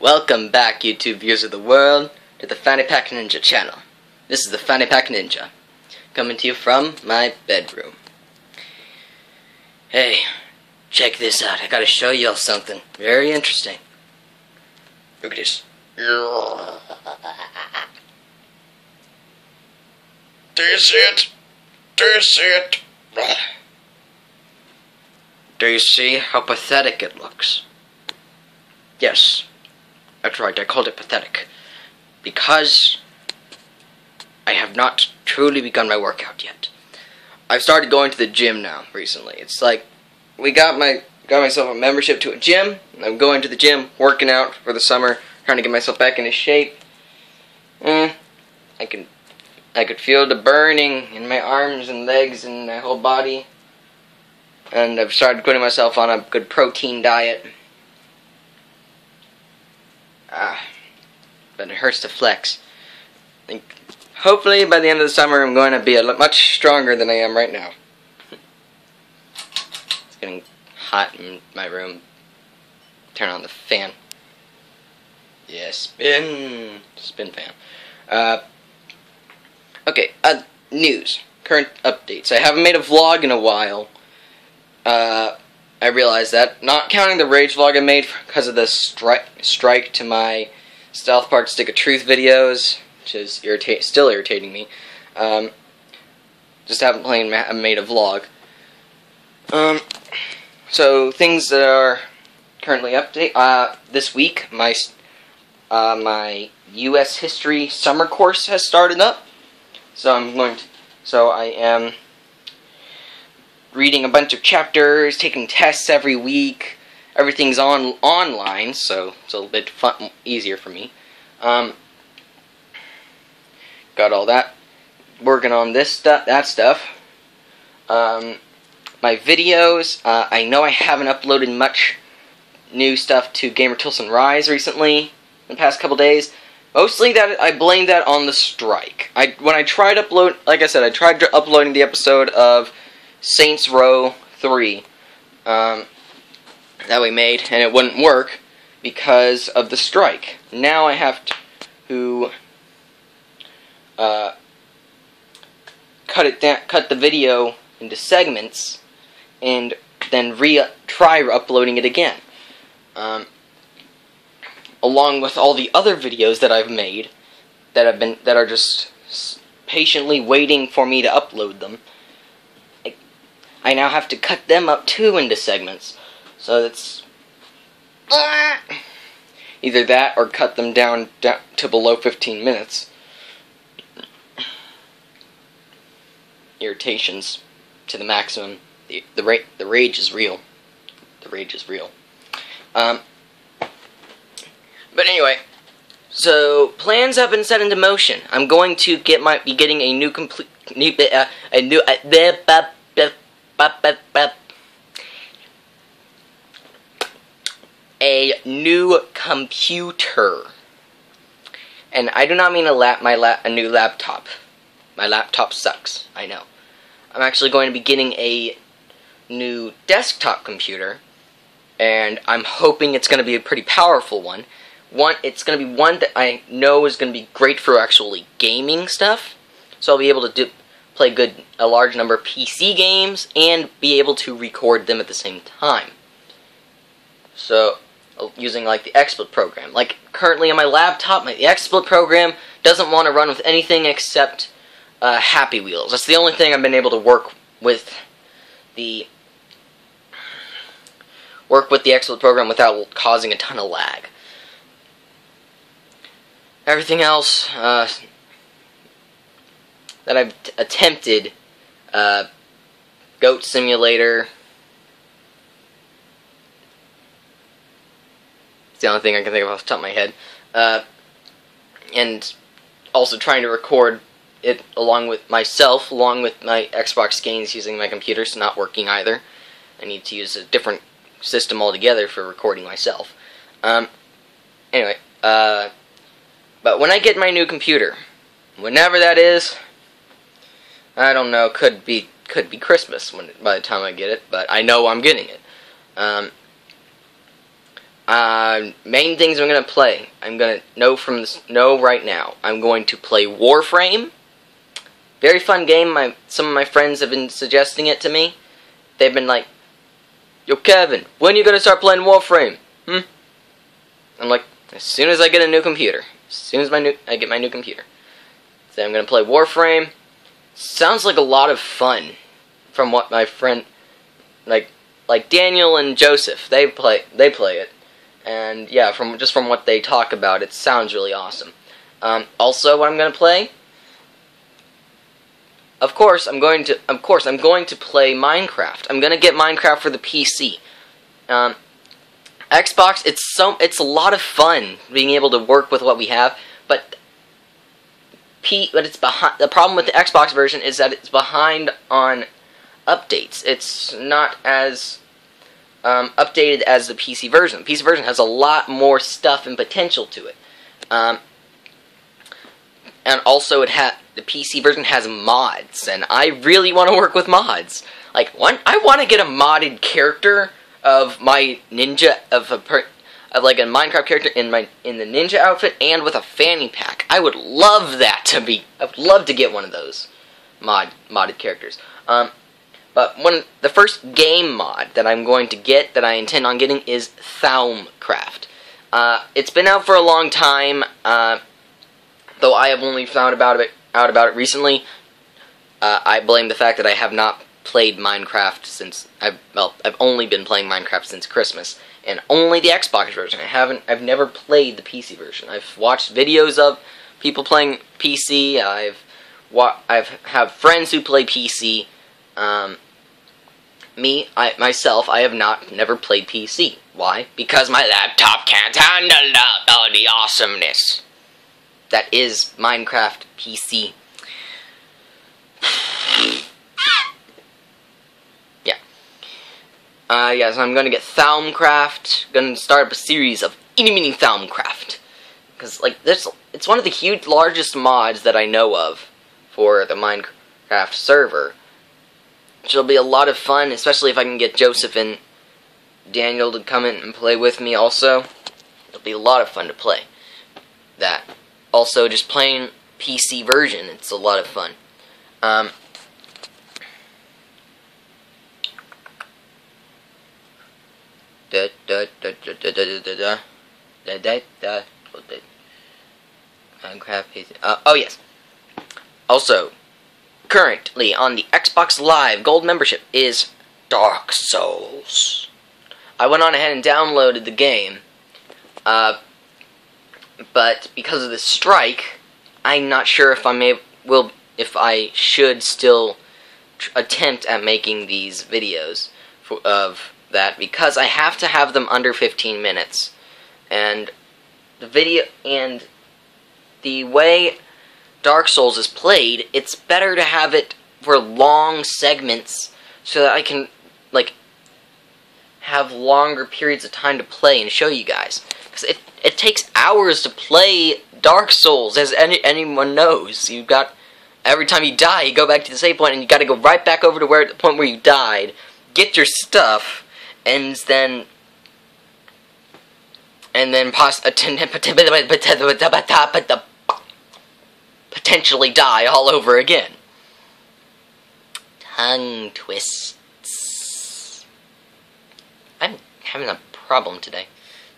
Welcome back, YouTube viewers of the world, to the Fanny Pack Ninja channel. This is the Fanny Pack Ninja, coming to you from my bedroom. Hey, check this out. I gotta show y'all something very interesting. Look at this. This it. This it. Do you see how pathetic it looks? Yes, that's right, I called it pathetic. Because I have not truly begun my workout yet. I've started going to the gym now recently. It's like we got my got myself a membership to a gym. I'm going to the gym, working out for the summer, trying to get myself back into shape. Mm, I can I could feel the burning in my arms and legs and my whole body. And I've started putting myself on a good protein diet. Ah, but it hurts to flex. Think hopefully by the end of the summer I'm going to be a lot much stronger than I am right now. It's getting hot in my room. Turn on the fan. Yeah, spin, spin fan. Uh, okay, uh, news, current updates. I haven't made a vlog in a while. Uh, I realized that. Not counting the rage vlog I made because of the strike strike to my South Park Stick of Truth videos, which is irritate still irritating me. Um, just haven't played ma made a vlog. Um, so things that are currently update uh, this week. My uh, my U.S. history summer course has started up, so I'm going to. So I am reading a bunch of chapters, taking tests every week. Everything's on online, so it's a little bit fun, easier for me. Um, got all that. Working on this stuff, that stuff. Um, my videos. Uh, I know I haven't uploaded much new stuff to GamerTilsonrise recently. In the past couple days. Mostly that I blame that on the strike. I when I tried upload, like I said, I tried uploading the episode of Saints Row 3 um, that we made, and it wouldn't work because of the strike. Now I have to uh, cut it down, cut the video into segments, and then re try uploading it again. Um, along with all the other videos that I've made that have been that are just patiently waiting for me to upload them. I now have to cut them up too into segments. So it's either that or cut them down, down to below 15 minutes. Irritations to the maximum. The the rate the rage is real. The rage is real. Um, but anyway, so plans have been set into motion. I'm going to get my be getting a new complete new uh, a new uh, a new computer. And I do not mean a lap my lap a new laptop. My laptop sucks. I know. I'm actually going to be getting a new desktop computer and I'm hoping it's going to be a pretty powerful one. One it's going to be one that I know is going to be great for actually gaming stuff. So I'll be able to do play good a large number of PC games and be able to record them at the same time. So using like the XSplit program. Like currently on my laptop, my the XSplit program doesn't want to run with anything except uh, Happy Wheels. That's the only thing I've been able to work with the work with the XSplit program without causing a ton of lag. Everything else, uh, that I've attempted. Uh, Goat Simulator. It's the only thing I can think of off the top of my head. Uh, and also trying to record it along with myself, along with my Xbox games using my computer, so not working either. I need to use a different system altogether for recording myself. Um, anyway, uh, but when I get my new computer, whenever that is, I don't know. Could be could be Christmas when by the time I get it, but I know I'm getting it. Um, Uh, main things I'm gonna play. I'm gonna know from this know right now. I'm going to play Warframe. Very fun game. My some of my friends have been suggesting it to me. They've been like, "Yo, Kevin, when you gonna start playing Warframe?" Hmm. I'm like, as soon as I get a new computer. As soon as my new I get my new computer. So I'm gonna play Warframe. Sounds like a lot of fun, from what my friend, like, like Daniel and Joseph, they play they play it, and yeah, from just from what they talk about, it sounds really awesome. Um, also, what I'm gonna play. Of course, I'm going to. Of course, I'm going to play Minecraft. I'm gonna get Minecraft for the PC. Um, Xbox, it's so it's a lot of fun being able to work with what we have, but P, but it's behind. The problem with the Xbox version is that it's behind on updates. It's not as um, updated as the PC version. The PC version has a lot more stuff and potential to it, um, and also it ha- the PC version has mods, and I really want to work with mods. Like one, I want to get a modded character of my ninja of a per, of like a Minecraft character in my in the ninja outfit and with a fanny pack. I would love that to be. I would love to get one of those mod modded characters. Um, but one the first game mod that I'm going to get that I intend on getting is Thaumcraft. Uh, it's been out for a long time, uh, though I have only found about it out about it recently. Uh, I blame the fact that I have not played Minecraft since I've well I've only been playing Minecraft since Christmas and only the Xbox version. I haven't I've never played the PC version. I've watched videos of people playing PC. I've wa- I've have friends who play PC. Um, me, I myself, I have not never played PC. Why? Because my laptop can't handle all the awesomeness that is Minecraft PC. Uh, yeah, so I'm gonna get Thaumcraft. Gonna start up a series of Eeny Meeny Thaumcraft. Because, like, there's, it's one of the huge, largest mods that I know of for the Minecraft server. Which will be a lot of fun, especially if I can get Joseph and Daniel to come in and play with me also. It'll be a lot of fun to play that. Also, just playing PC version, it's a lot of fun. Um, da da da da da da da da da da da Minecraft PC. Uh, oh yes. Also, currently on the Xbox Live Gold membership is Dark Souls. I went on ahead and downloaded the game, uh, but because of the strike, I'm not sure if I may will if I should still attempt at making these videos for, of that because I have to have them under 15 minutes, and the video and the way Dark Souls is played, it's better to have it for long segments so that I can like have longer periods of time to play and show you guys. Because it, it takes hours to play Dark Souls, as any, anyone knows. You've got every time you die, you go back to the save point, and you got to go right back over to where the point where you died, get your stuff, and then and then potentially die all over again. Tongue twists. I'm having a problem today.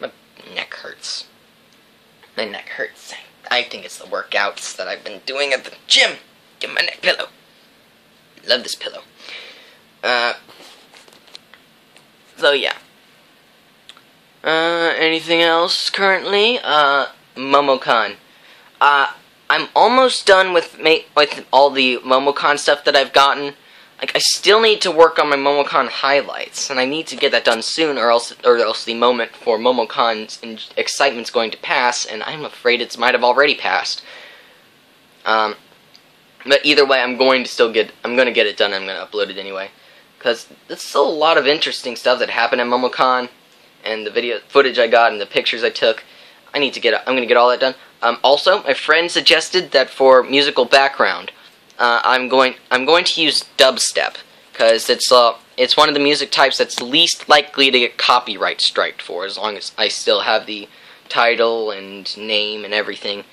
My neck hurts. My neck hurts. I think it's the workouts that I've been doing at the gym. Give my neck pillow. Love this pillow. Uh. So yeah. Uh, anything else currently? Uh, MomoCon. Uh, I'm almost done with with all the MomoCon stuff that I've gotten. Like, I still need to work on my MomoCon highlights, and I need to get that done soon, or else, or else the moment for MomoCon's excitement's going to pass, and I'm afraid it might have already passed. Um, but either way, I'm going to still get, I'm going to get it done. I'm going to upload it anyway, because there's still a lot of interesting stuff that happened at MomoCon, and the video footage I got and the pictures I took. I need to get, I'm to get all that done. Um, also, my friend suggested that for musical background, uh, I'm going I'm going to use dubstep because it's uh it's one of the music types that's least likely to get copyright striked for, as long as I still have the title and name and everything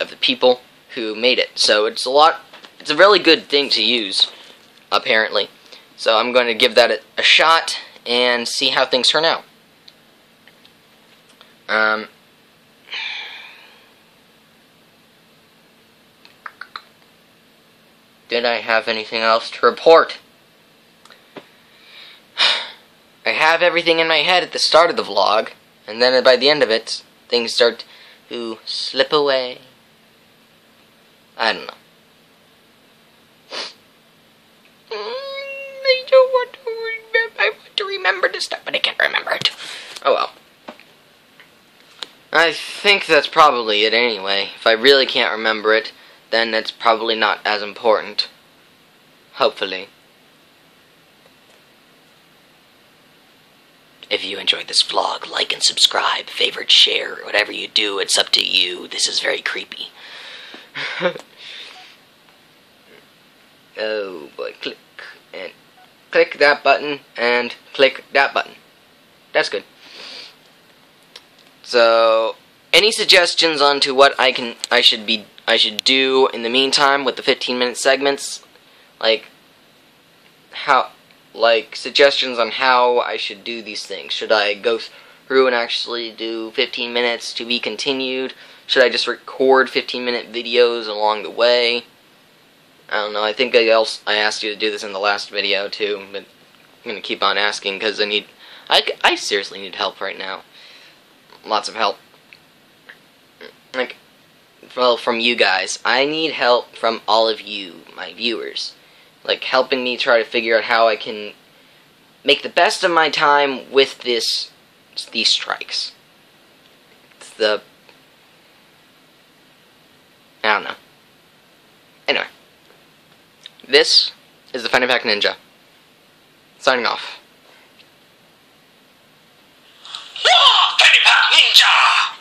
of the people who made it. So it's a lot. It's a really good thing to use, apparently. So I'm going to give that a, a shot and see how things turn out. Um, did I have anything else to report? I have everything in my head at the start of the vlog, and then by the end of it, things start to slip away. I don't know. Mm, I don't want to remember. I to stuff, but I can't remember it. Oh well. I think that's probably it anyway. If I really can't remember it, then it's probably not as important. Hopefully. If you enjoyed this vlog, like and subscribe, favorite, share, whatever you do, it's up to you. This is very creepy. oh boy, click that button and click that button. That's good. So, any suggestions onto what I can I should be I should do in the meantime with the 15 minute segments? Like how like suggestions on how I should do these things. Should I go through and actually do 15 minutes to be continued? Should I just record 15 minute videos along the way? I don't know. I think I else I asked you to do this in the last video too, but I'm gonna keep on asking because I need. I, I seriously need help right now lots of help. Like, well, from you guys. I need help from all of you, my viewers. Like, helping me try to figure out how I can make the best of my time with this, these strikes. It's the, I don't know. This is the Fanny Pack Ninja. Signing off. Pack Ninja!